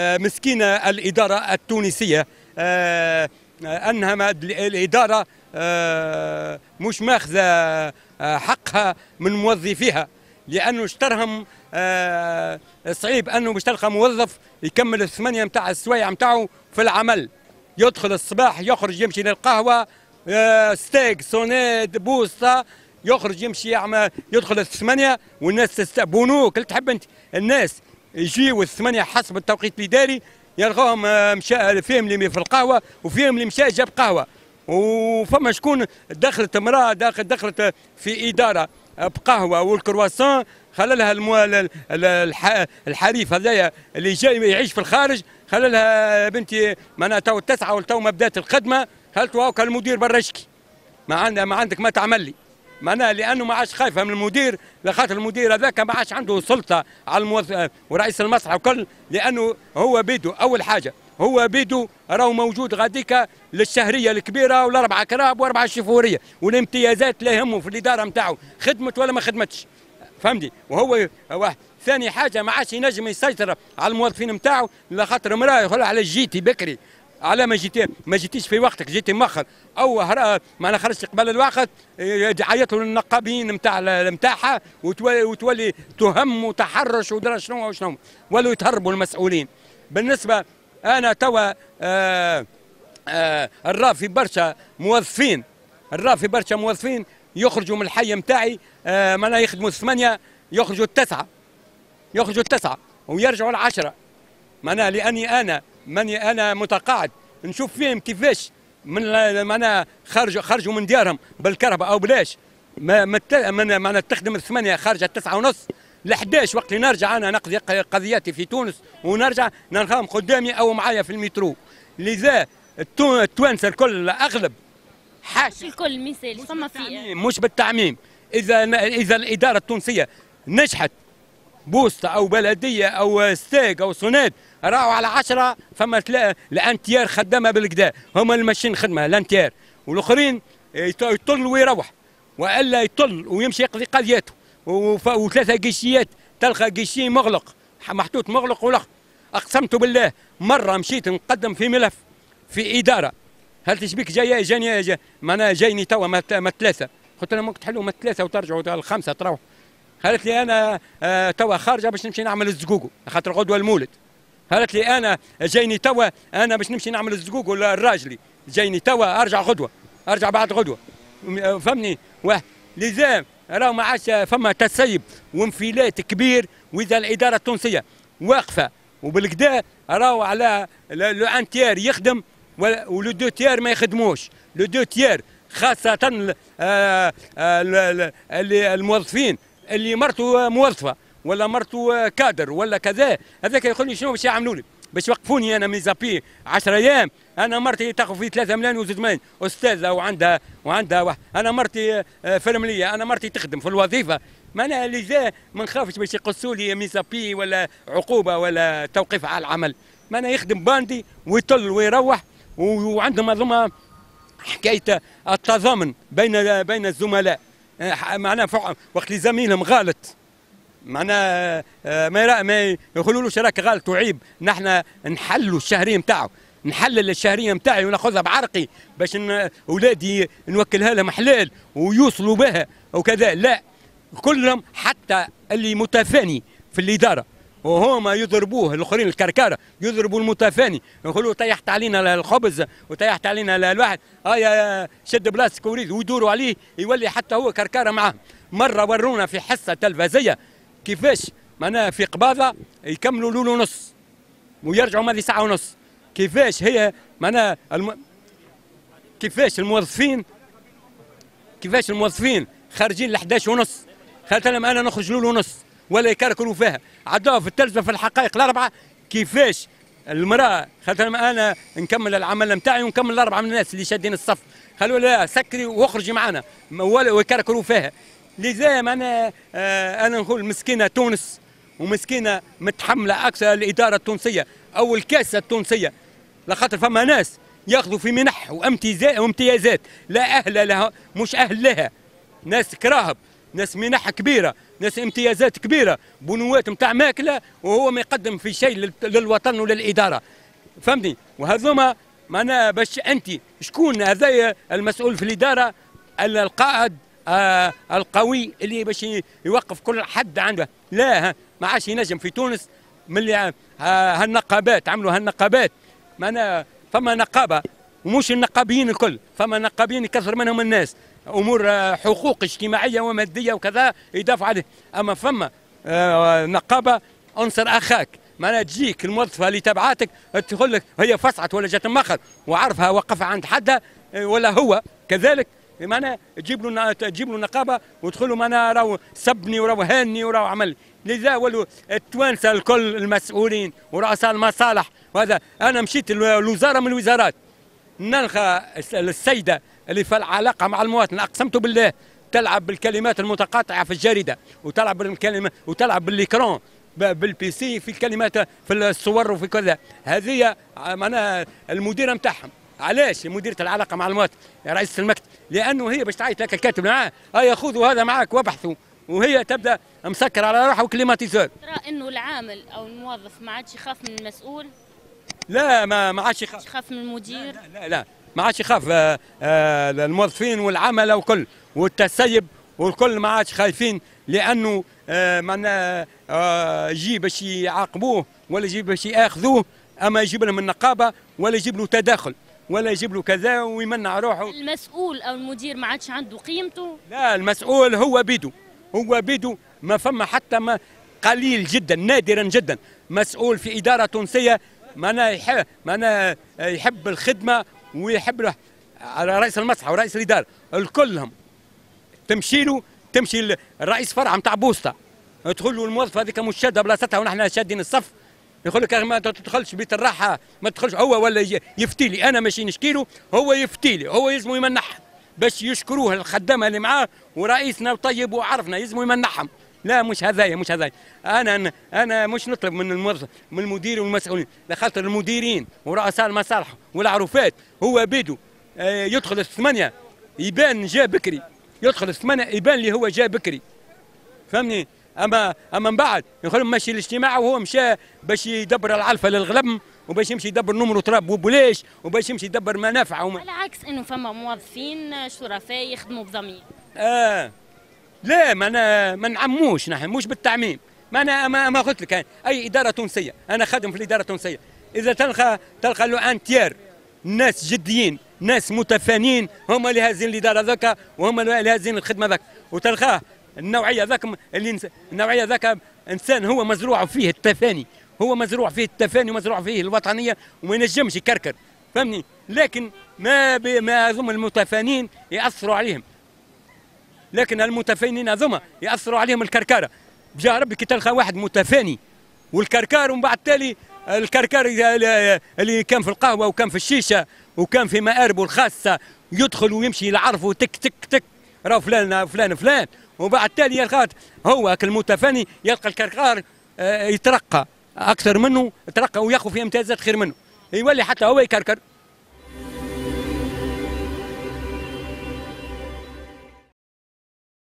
آه، مسكينة الإدارة التونسية آه، أنها ما- الإدارة آه، مش ماخذة آه، حقها من موظفيها لأنه اشترهم آه، صعيب أنه باش تلقى موظف يكمل الثمانية نتاع السوايع نتاعو في العمل. يدخل الصباح يخرج يمشي للقهوة آه، ستيك سونيد بوسطة يخرج يمشي يعمل يدخل الثمانية والناس تست بنوك اللي تحب أنت الناس. يجيوا الثمانيه حسب التوقيت الاداري يلقاهم آه، مشى فيهم اللي في القهوة وفيهم اللي مشى جاب قهوة وفما شكون دخلت امرأة دخلت في إدارة بقهوة والكرواسون خلى لها. الحريف هذايا اللي جاي يعيش في الخارج خلى لها بنتي معناها تو التسعه والتو ما بدات الخدمة خلته هاكا المدير برا يشكي ما عندك ما تعمل لي معناها لأنه ما عادش خايفة من المدير لخاطر المدير هذاك ما عادش عنده سلطة على الموظف ورئيس المصلحه وكل لأنه هو بيدو أول حاجة هو بيدو راهو موجود غاديكا للشهرية الكبيرة والأربعة كراب وأربعة شفوريه والامتيازات لا يهمه في الإدارة نتاعو خدمت ولا ما خدمتش. فهمتي؟ وهو هو ثاني حاجة ما عادش ينجم يسيطر على الموظفين نتاعو لخاطر امراه يقول على جيتي بكري. على ما جيتي ما جيتيش في وقتك جيتي مؤخر أو أنا خرجت قبل الوقت يعيطوا للنقابين نتاع نتاعها وتولي, وتولي تهم وتحرش ودرا شنو وشنو ولو يتهربوا المسؤولين. بالنسبة أنا توا آه آه الرا في برشا موظفين الرا في برشا موظفين يخرجوا من الحي نتاعي آه معناها يخدموا الثمانية يخرجوا التسعة يخرجوا التسعة ويرجعوا العشرة. معناها لأني أنا ماني أنا متقاعد. نشوف فيهم كيفاش. من معناها خرجوا خرجوا من ديارهم. بالكهرباء أو بلاش. ما من معناها تخدم الثمانية خارجة التسعه ونص. ل 11 وقت اللي نرجع أنا نقضي قضياتي في تونس ونرجع نلقاهم قدامي أو معايا في المترو. لذا التو- التوانسة الكل أغلب. حاش. الكل مثال. فما في مش بالتعميم. إذا إذا الإدارة التونسية نجحت. بوسطة أو بلدية أو STEG أو SONEDE راهو على عشرة فما الأنتيار خدامة بالكدا هما اللي ماشيين خدمة الأنتيار. والآخرين يط- يطل ويروح. وإلا يطل ويمشي يقضي قضيته. وثلاثة جيشيات تلقى جيشي مغلق. محطوط مغلق ولغ أقسمت بالله مرة مشيت نقدم في ملف في إدارة. هل تشبيك جاي جاني جا معناها جايني توا ما ثلاثة قلت ممكن تحلوا ما ثلاثة وترجعوا الخمسة تروحوا قالت لي أنا آه توا خارجة باش نمشي نعمل الزقوق. خاطر غدوة المولد. قالت لي أنا جايني توا أنا باش نمشي نعمل الزقوق ولا الراجلي. جايني توا أرجع غدوة أرجع بعد غدوة. فهمني؟ واه لذا راهو ما عادش فما تسيب وانفلات كبير وإذا الإدارة التونسية واقفة. وبالكدا راهو على le un tiers يخدم و les deux tiers ما يخدموش. les deux tiers خاصة آه، آه، الموظفين اللي مرته موظفة. ولا مرته كادر ولا كذا. هذاك يقول لي شنو باش يعملوا لي؟ باش يوقفوني أنا ميزابي 10 أيام. أنا مرتي تاخذ في 3 ملايين وزوج ملايين. أستاذة وعندها وعندها واحد. أنا مرتي آه، فرمليه أنا مرتي تخدم في الوظيفة. ما أنا لذا ما نخافش باش يقصوا لي ميزابي ولا عقوبة ولا توقيف على العمل. ما أنا يخدم باندي ويطل ويروح. و- وعندهم هذوما حكاية التضامن بين بين الزملاء. آه، معناها وقت اللي زميلهم غلط. معناها آه، ما ما يقولوا له شراك غلط وعيب نحن نحلوا الشهرية نتاعو نحلل الشهرية نتاعي وناخذها بعرقي باش اولادي نوكلها لهم حلال ويوصلوا بها وكذا لا. كلهم حتى اللي متفاني في الإدارة. وهما يضربوه الآخرين الكركارة يضربوا المتفاني. يقولوا طيحت علينا الخبز وطيحت علينا الواحد. آه شد بلاستيك وريد ويدوروا عليه يولي حتى هو كركارة معاه مرة ورونا في حصة تلفزية كيفاش؟ معناها في قباضة يكملوا لولو ونص ويرجعوا ماضي ساعة ونص. كيفاش هي؟ معناها الم... كيفاش الموظفين كيفاش الموظفين خارجين ل 11 ونص؟ لهم أنا نخرج لول ونص ولا يكركروا فيها. عدوها في التلفزة في الحقائق الأربعة. كيفاش المرأة لهم أنا نكمل العمل نتاعي ونكمل الأربعة من الناس اللي شادين الصف. قالوا لا سكري وأخرجي معنا ولا ويكركروا فيها. لذا معنا آه أنا نقول مسكينة تونس ومسكينة متحملة أكثر الاداره التونسية أو الكاسة التونسية لخاطر فما ناس ياخذوا في منح وامتيازات لا أهل لها مش أهل لها. ناس كراهب ناس منح كبيرة ناس امتيازات كبيرة بنوات نتاع ماكلة وهو ما يقدم في شيء لل- للوطن وللإدارة. فهمتني؟ وهذوما معناها باش انت شكون هذايا المسؤول في الإدارة؟ الا القائد آه القوي اللي باش يوقف كل حد عنده. لا ما عادش ينجم في تونس من اللي ها- هالنقابات عملوا هالنقابات. معناها فما نقابة ومش النقابيين الكل فما نقابيين يكثر منهم الناس. أمور آه، حقوق اجتماعية ومادية وكذا يدافع عليه. أما فما آه، نقابة أنصر أخاك. معناها تجيك الموظفة اللي تبعاتك تقول لك هي فصعت ولا جات مخر وعرفها وقفها عند حدها آه، ولا هو. كذلك معناها تجيب له تجيب له نقابه وتقول له معناها راهو سبني وراهو هاني وراهو عمل. لذا ولوا التوانسة الكل المسؤولين ورؤساء المصالح. وهذا أنا مشيت الوزاره من الوزارات. نلقى السيدة اللي في العلاقة مع المواطن. أقسمت بالله تلعب بالكلمات المتقاطعة في الجريدة وتلعب بالكلمة وتلعب بال écran ب- بال PC في الكلمات في الصور وفي كذا. هذه معناها المديرة نتاعهم علاش مديرة العلاقة مع المواطن؟ يا رئيس المكتب لأنه هي باش تعيط لك الكاتب معاه هيا خذوا هذا معك وابحثوا. وهي تبدأ مسكر على روحها وكليماتيزور. ترى إنه العامل أو الموظف ما عادش يخاف من المسؤول؟ لا ما ما عادش يخاف. يخاف من المدير؟ لا لا, لا ما عادش يخاف. آه، آه، الموظفين والعمل وكل والتسيب والكل ما عادش خايفين لأنه آه، معناها آه، يجي باش يعاقبوه ولا يجي باش يأخذوه أما يجيب لهم النقابة ولا يجيب له تداخل. ولا يجيب له كذا ويمنع روحه. المسؤول أو المدير ما عادش عنده قيمته؟ لا المسؤول هو بيدو هو بيدو ما فما حتى ما قليل جدا نادرا جدا. مسؤول في إدارة تونسية معناها يحب معناها يحب الخدمة ويحب له على رئيس المصلحه ورئيس الإدارة. الكلهم. تمشي له تمشي الرئيس فرع نتاع بوسطة. تقول له الموظف هذيك مش شاده بلاصتها ونحن شادين الصف. يقول لك ما تدخلش بيت الراحة ما تدخلش. هو ولا يفتي لي. أنا ماشي نشكي له هو يفتي لي. هو يلزمه يمنح باش يشكروه الخدامة اللي معاه ورئيسنا وطيب وعرفنا يلزمه يمنحهم. لا مش هذايا مش هذايا. أنا أنا مش نطلب من الموظف من المدير والمسؤولين. لخاطر المديرين ورؤساء المصالح والعروفات هو بيدو. آه، يدخل الثمانية يبان جا بكري. يدخل الثمانية يبان لي هو جا بكري. فهمني؟ أما أما من بعد يقول ماشي الاجتماع وهو مشى باش يدبر العلفة للغلب وباش يمشي يدبر نمر تراب وبلاش وباش يمشي يدبر منافع وما على عكس إنه فما موظفين شرفاء يخدموا بضمير. آه. لا ما أنا ما نعموش نحن مش بالتعميم. ما أنا ما, ما قلت لك أي إدارة تونسية أنا خادم في الإدارة التونسية. إذا تلقى تلقى لو ان تيار ناس جديين ناس متفانين هم اللي هازين الإدارة ذاك وهم اللي هازين الخدمة ذاك. وتلقاه النوعية ذاك اللي نس- النوعية ذاك إنسان هو مزروع فيه التفاني. هو مزروع فيه التفاني ومزروع فيه الوطنية وما ينجمش يكركر. فهمني لكن ما ب... ما هم المتفانين يأثروا عليهم. لكن المتفانين هذوما يأثروا عليهم الكركارة. بجاه ربي كي تلقى واحد متفاني والكركار ومن بعد تالي الكركار اللي- كان في القهوة وكان في الشيشة وكان في مآربه الخاصة يدخل ويمشي يعرفه تك تك تك. راه فلان فلان فلان. وبعد تالي يلقى هو المتفاني يلقى الكركار آه، يترقى. أكثر منه يترقى وياخذ في امتيازات خير منه. يولي حتى هو يكركر.